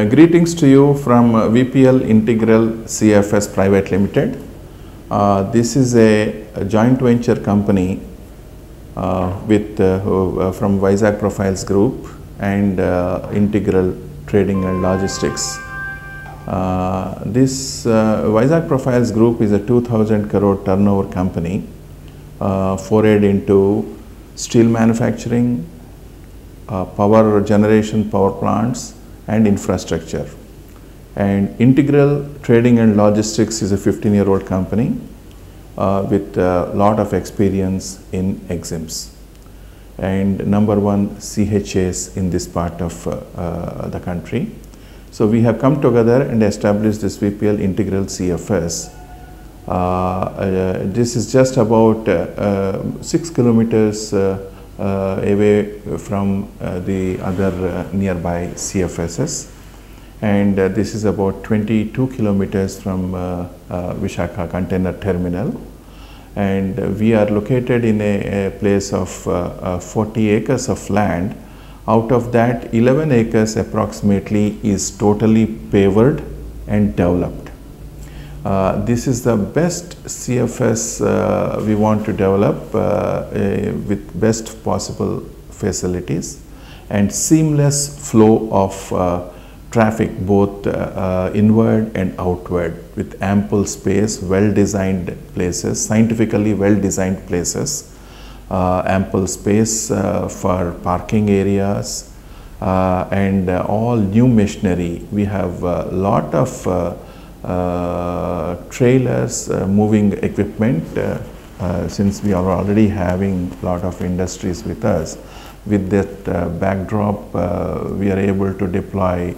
Uh, greetings to you from uh, VPL Integral CFS Private Limited. Uh, this is a, a joint venture company uh, with uh, uh, from Vizag Profiles Group and Integral Trading and Logistics. This uh, Vizag Profiles Group is a 2000 crore turnover company forayed into steel manufacturing, power generation power plants and infrastructure. And Integral Trading and Logistics is a 15 year old company uh, with a lot of experience in EXIMs and number one CHAs in this part of uh, uh, the country. So we have come together and established this VPL Integral CFS. Uh, uh, this is just about uh, uh, six kilometers away from uh, the other uh, nearby CFSs and uh, this is about 22 kilometers from uh, uh, Visakha container terminal. And uh, we are located in a, a place of uh, uh, 40 acres of land. Out of that 11 acres approximately is totally paved and developed uh, this is the best CFS uh, we want to develop uh, with best possible facilities and seamless flow of uh, traffic both uh, uh, inward and outward with ample space, well designed places, scientifically well designed places, ample space for parking areas and all new machinery. We have a lot of trailers, uh, moving equipment, uh, uh, since we are already having a lot of industries with us. With that uh, backdrop, uh, we are able to deploy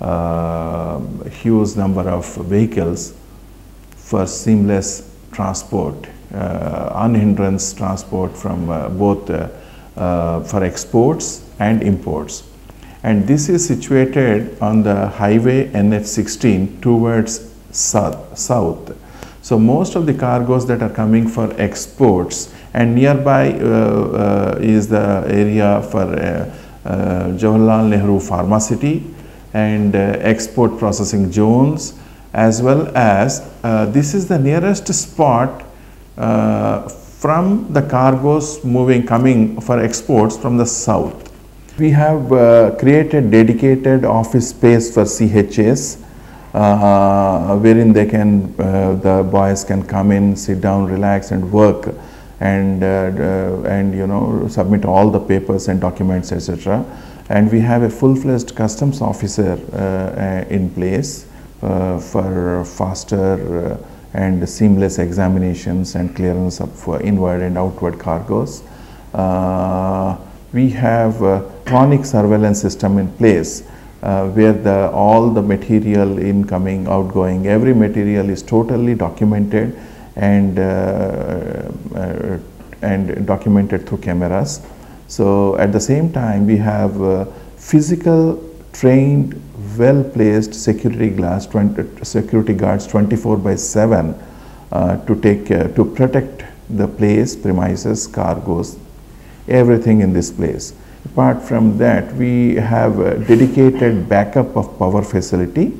uh, huge number of vehicles for seamless transport, uh, unhindered transport from uh, both uh, uh, for exports and imports. And this is situated on the highway NH16 towards south. So most of the cargoes that are coming for exports and nearby uh, uh, is the area for uh, uh, Jawaharlal Nehru Pharmacity and uh, export processing zones as well as uh, this is the nearest spot from the cargoes moving coming for exports from the south. We have uh, created dedicated office space for CHAs uh, wherein they can uh, the boys can come in sit down relax and work and uh, uh, and you know submit all the papers and documents etc and we have a full-fledged customs officer uh, uh, in place uh, for faster uh, and seamless examinations and clearance of uh, inward and outward cargoes. Uh, we have a chronic surveillance system in place uh, where the, all the material incoming, outgoing, every material is totally documented and, uh, uh, and documented through cameras. So at the same time, we have uh, physical, trained, well-placed security glass, 20, security guards 24 by 7 uh, to take to protect the place, premises, cargoes, everything in this place. Apart from that, we have a dedicated backup of power facility.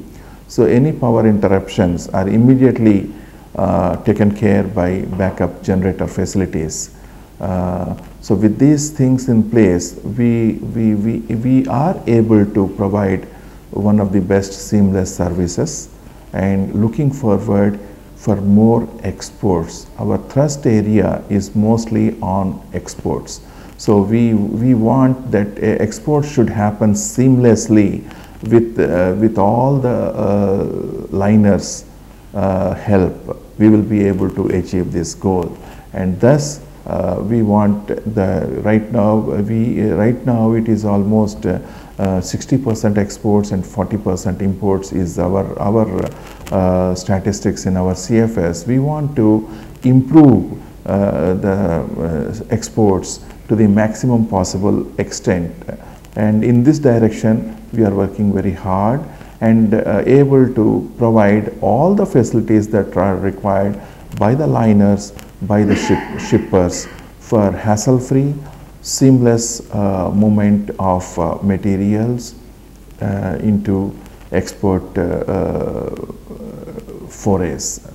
So any power interruptions are immediately uh, taken care by backup generator facilities. Uh, so with these things in place, we, we, we, we are able to provide one of the best seamless services and looking forward for more exports. Our thrust area is mostly on exports. So we, we want that uh, exports should happen seamlessly with, uh, with all the uh, liners uh, help. We will be able to achieve this goal. And thus, uh, we want the right now we right now it is almost uh, 60% exports and 40% imports is our our uh, statistics in our CFS. We want to improve uh, the uh, exports to the maximum possible extent, and in this direction we are working very hard and uh, able to provide all the facilities that are required by the liners, by the ship, shippers for hassle-free, seamless uh, movement of uh, materials uh, into export uh, uh, forays.